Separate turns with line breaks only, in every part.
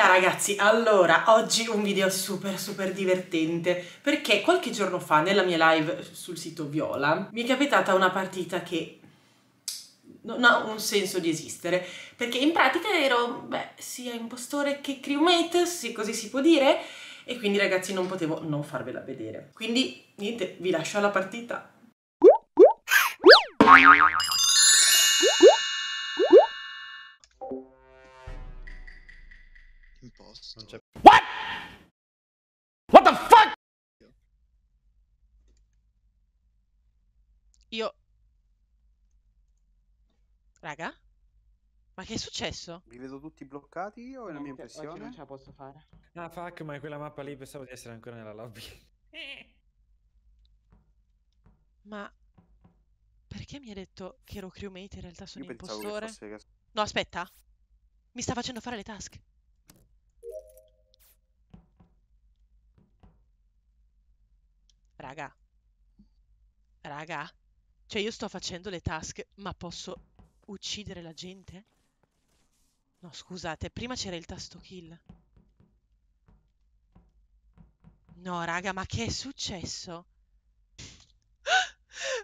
Bella ragazzi, allora, oggi un video super super divertente perché qualche giorno fa nella mia live sul sito Viola mi è capitata una partita che non ha un senso di esistere perché in pratica ero, beh, sia impostore che crewmate, se così si può dire e quindi ragazzi non potevo non farvela vedere. Quindi niente, vi lascio alla partita.
Raga? Ma che è successo?
Vi vedo tutti bloccati io è la mia
Oggi non
impressione?
ce la posso fare.
Ah, fuck, ma quella mappa lì pensavo di essere ancora nella lobby.
Ma... Perché mi hai detto che ero crewmate in realtà sono
Io
impostore?
fosse
No, aspetta. Mi sta facendo fare le task. Raga. Raga. Cioè io sto facendo le task, ma posso uccidere la gente? No, scusate, prima c'era il tasto kill. No, raga, ma che è successo?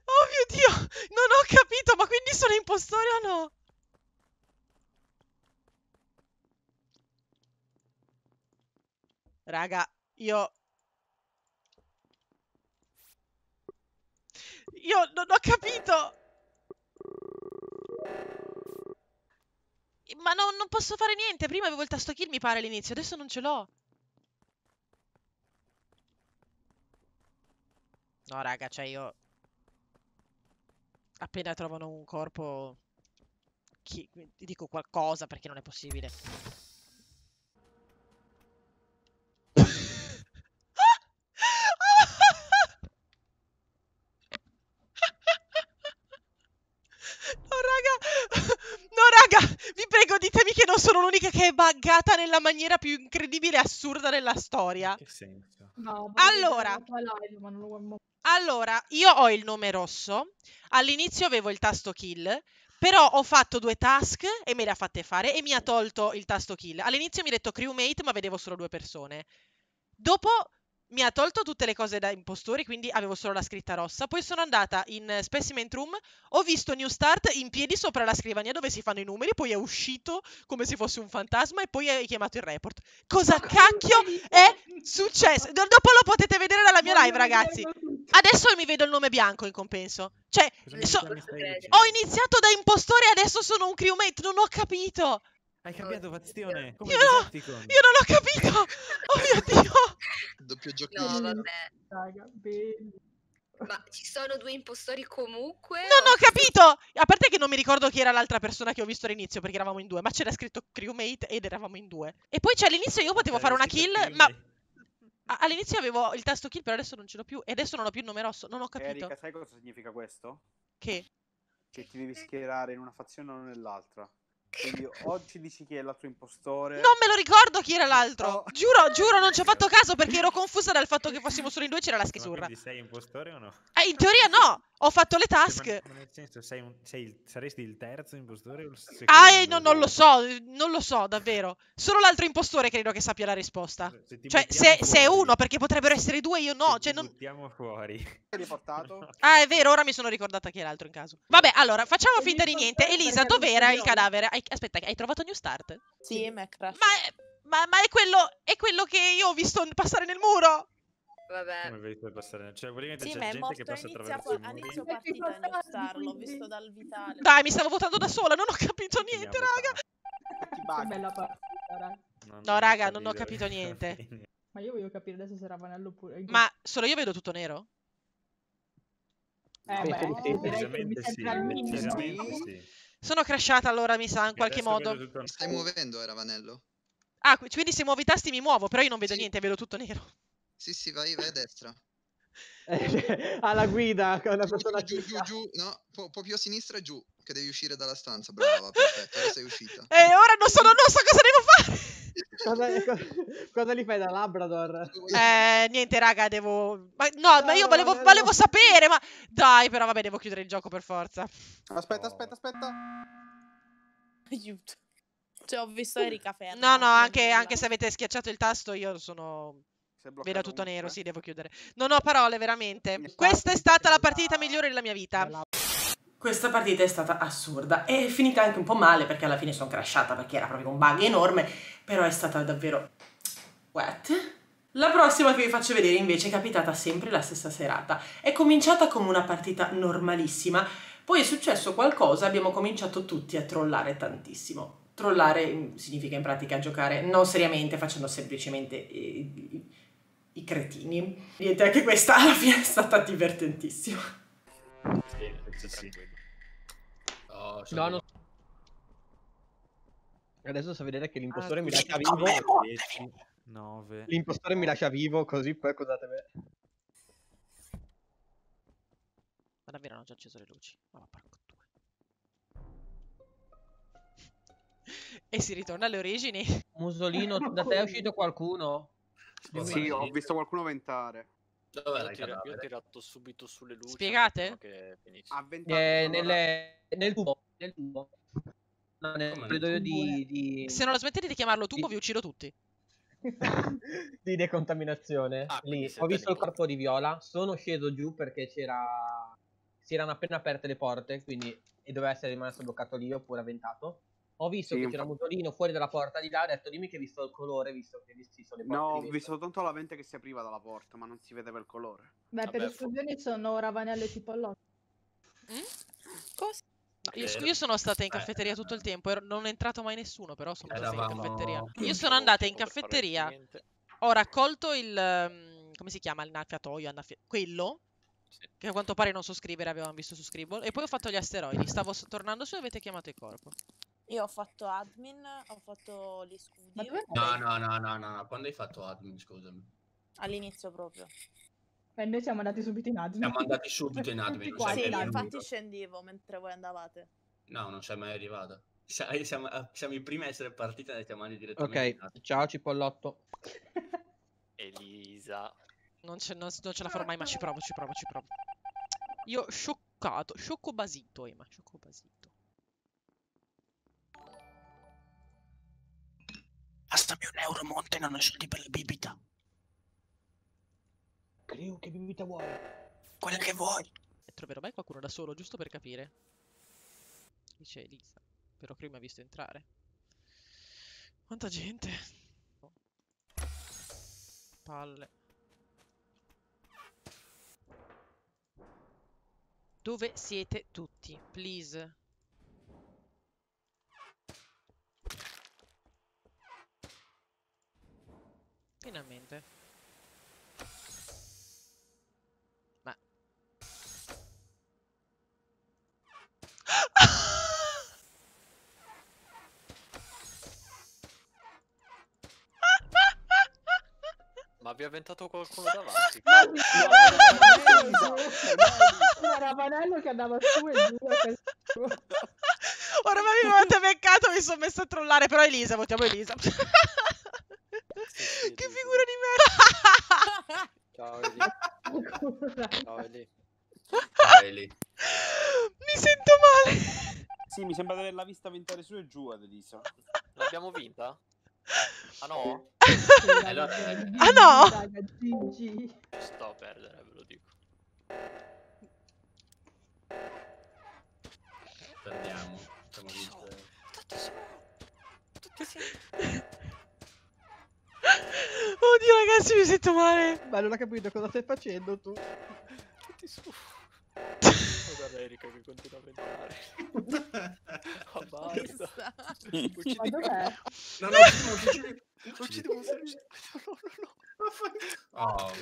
Oh mio Dio! Non ho capito, ma quindi sono impostore o no? Raga, io... Io non ho capito! No, non posso fare niente. Prima avevo il tasto kill, mi pare, all'inizio. Adesso non ce l'ho. No, raga, cioè io... Appena trovano un corpo... Chi... Dico qualcosa perché non è possibile. No, raga! No, raga! Vi prego, sono l'unica che è buggata nella maniera più incredibile e assurda della storia.
Che senso?
No,
Allora. Allora, io ho il nome rosso. All'inizio avevo il tasto kill. Però ho fatto due task e me le ha fatte fare e mi ha tolto il tasto kill. All'inizio mi ha detto crewmate, ma vedevo solo due persone. Dopo mi ha tolto tutte le cose da impostori, quindi avevo solo la scritta rossa. Poi sono andata in Specimen Room, ho visto New Start in piedi sopra la scrivania dove si fanno i numeri, poi è uscito come se fosse un fantasma e poi hai chiamato il report. Cosa cacchio è successo? Do- Dopo lo potete vedere dalla mia live, ragazzi. Adesso mi vedo il nome bianco in compenso. Cioè, so- ho iniziato da impostore e adesso sono un crewmate, non ho capito.
Hai cambiato fazione? Come
Io no, io non ho capito. Oh mio Dio.
Doppio
No,
giochino.
vabbè.
Raga, bello.
Ma ci sono due impostori comunque?
Non
o-
ho capito! A parte che non mi ricordo chi era l'altra persona che ho visto all'inizio, perché eravamo in due, ma c'era scritto crewmate ed eravamo in due. E poi c'è all'inizio io potevo fare una kill, ma all'inizio avevo il tasto kill, però adesso non ce l'ho più. E adesso non ho più il nome rosso, non ho capito.
Erika, sai cosa significa questo?
Che?
Che ti devi schierare in una fazione o nell'altra. Quindi o ci dici chi è l'altro impostore.
Non me lo ricordo chi era l'altro.
Oh.
Giuro, giuro, non ci ho fatto caso perché ero confusa dal fatto che fossimo solo in due c'era la
Ma
schisurra.
quindi sei impostore o no?
Eh, in teoria no, ho fatto le task.
Ma, nel senso, sei un- sei il- saresti il terzo impostore o il secondo?
Ah, no, non lo so, non lo so, davvero. Solo l'altro impostore credo che sappia la risposta.
Se
Cioè, se, se è uno, perché potrebbero essere due, io no.
se
Cioè, non...
buttiamo fuori.
Ah, è vero, ora mi sono ricordata chi è l'altro in caso. Vabbè, allora, facciamo finta di niente. Elisa, dov'era il cadavere? Hai- Aspetta, hai trovato New Start?
Sì, Macraft.
Ma, è- ma, ma è, quello, è quello che io ho visto passare nel muro?
Vabbè.
Come vedi per passare? Cioè, praticamente
Sì,
c'è gente che
morto a
passa attraverso i
a
muri.
inizio partita in New
passati,
Star, l'ho visto dal vitale.
Dai, mi stavo votando da sola, non ho capito niente, raga.
Che bella partita, raga.
No,
non
raga, non ho capito niente.
Ma io voglio capire adesso se Ravanello pure.
Ma solo io vedo tutto nero?
Eh, beh,
Decisamente sì, decisamente sì.
Sono crashata allora, mi sa, in qualche modo.
stai muovendo, eh, Ravanello?
Ah, qui- quindi se muovo i tasti mi muovo, però io non vedo
Sì.
niente, vedo tutto nero.
Sì, sì, vai, vai a destra.
alla guida con una
Giù,
persona
giù, giù, giù, no, un po', po' più a sinistra e giù, che devi uscire dalla stanza. Brava, perfetto, ora sei uscita.
E ora non so, non so cosa devo fare.
Cosa, co- cosa li fai da Labrador?
Eh, niente, raga, devo. Ma, no, ma io
No,
volevo,
no,
volevo
no.
sapere, ma. Dai, però, vabbè, devo chiudere il gioco per forza.
Aspetta, aspetta, aspetta.
Aiuto. Cioè, ho visto Erika ferma.
No, no, anche, anche se avete schiacciato il tasto, io sono. Vedo tutto nero,
ovunque.
sì, devo chiudere. Non ho parole, veramente. Questa è stata la partita migliore della mia vita.
Questa partita è stata assurda e è finita anche un po' male perché alla fine sono crashata perché era proprio un bug enorme, però è stata davvero wet. La prossima che vi faccio vedere invece è capitata sempre la stessa serata. È cominciata come una partita normalissima, poi è successo qualcosa, abbiamo cominciato tutti a trollare tantissimo. Trollare mm, significa in pratica giocare non seriamente, facendo semplicemente eh, i, cretini. Niente, anche questa alla fine è stata divertentissima.
Sì, sì, sì. Oh,
No, non... Adesso so vedere che l'impostore mi
scusi,
lascia vivo.
10, 9.
L'impostore mi lascia vivo, così poi accusate me.
Ma davvero hanno già acceso le luci? Ma va, porco due. E si ritorna alle origini.
Musolino, da te è uscito qualcuno?
Sì, ho visto qualcuno ventare.
Dove
Io tira- io ho tirato subito sulle luci.
Spiegate?
Che
Eh, nelle- nel tubo. Nel tubo. No, nel corridoio
tubo?
di, di...
Se non lo smettete di chiamarlo tubo,
Sì.
vi uccido tutti.
di decontaminazione.
Ah,
Lì ho visto il corpo di Viola. Sono sceso giù perché c'era. Si erano appena aperte le porte. Quindi e doveva essere rimasto bloccato lì oppure avventato. Ho visto
Sì,
che c'era
infatti.
Musolino fuori dalla porta di là. Ho detto dimmi che hai visto il colore, visto che visti sono le porte.
No, ho visto soltanto la vente che si apriva dalla porta, ma non si vedeva il colore.
Beh, per
Vabbè, fu-
esclusioni sono Ravanello e Cipollotto.
Cosa?
Io,
Vero.
io sono stata in
Eh.
caffetteria tutto il tempo, non è entrato mai nessuno, però sono stata in
Eravamo-
caffetteria. Io sono andata in
per
caffetteria, ho raccolto il... ehm, come si chiama? Il annaffiatoio, annaffia- quello,
Sì.
che a quanto pare non so scrivere, avevamo visto su Scribble, e poi ho fatto gli asteroidi. Stavo tornando su e avete chiamato il corpo.
Io ho fatto admin, ho fatto gli scudi
No, no, no, no, no, no. Quando hai fatto admin, scusami?
all'inizio proprio.
E noi siamo andati subito in admin.
Siamo andati subito in admin.
Qua
sei
Sì, infatti scendevo mentre voi andavate.
No, non sei mai arrivata. Sai, Siamo, eh, siamo i primi a essere partiti e siamo andati direttamente
Ok, ciao Cipollotto.
Elisa.
Non ce, non- non ce la farò mai, ma ci provo, ci provo, ci provo. Io scioccato, sciocco basito, Ema, sciocco basito.
Bastami un euro, Monte, non ho soldi per la bibita.
Creo che bibita vuoi?
Quella che vuoi.
E troverò mai qualcuno da solo, giusto per capire. Dice Elisa. Però prima ha visto entrare. Quanta gente. Oh. Palle. Dove siete tutti? Please. Finalmente. Ma...
Ma vi ha avventato qualcuno davanti?
Era Ravanello che andava su e giù. e questo-
Ora mi avete beccato, mi sono messo a trollare, però Elisa, votiamo Elisa.
Ciao Eli. Ciao Eli.
Ciao, Eli.
Mi sento male.
Sì, mi sembra di averla vista ventare su e giù ad Elisa.
L'abbiamo vinta? Ah no?
Allora,
Gigi,
Ah, no?
raga, Gigi.
Sto a perdere, ve lo dico.
Perdiamo. Siamo.
Tutti su. Tutti sì.
Oddio ragazzi, mi sento male.
Ma non ho capito cosa stai facendo tu.
Tutti su. Oh, guarda Erika che continua a ventare. Ma basta. Uccidi
Ma dov'è?
No, no, uccidi. Uccidi
Mussolini. No, no, no.
Oh,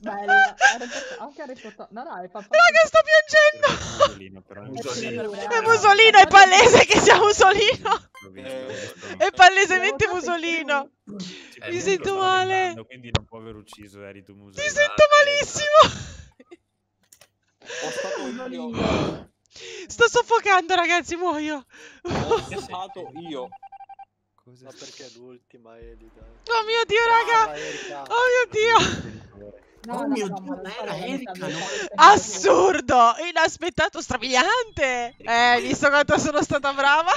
Bella. Harry Potter- Anche Harry Potter. No, no, è papà.
Raga, sto piangendo.
Musolino.
Musolino.
È Musolino, è palese che sia Musolino. È palesemente Musolino.
Mi
lo
sento male.
Quindi non può aver ucciso Eri tu
Mi
Musolino.
sento malissimo.
Musolino.
Sto soffocando, ragazzi, muoio.
Ho stato io.
Cosa
Ma perché è l'ultima Eli, dai.
Oh mio dio, raga.
Erika.
Oh mio dio.
No,
Oh
no,
mio
no,
Dio, era Erika,
Assurdo, inaspettato, strabiliante. Eh, visto quanto sono stata brava?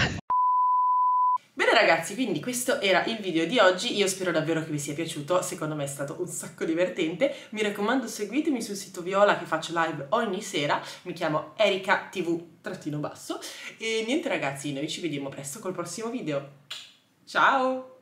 Bene ragazzi, quindi questo era il video di oggi, io spero davvero che vi sia piaciuto, secondo me è stato un sacco divertente, mi raccomando seguitemi sul sito Viola che faccio live ogni sera, mi chiamo Erika TV trattino basso e niente ragazzi, noi ci vediamo presto col prossimo video, ciao!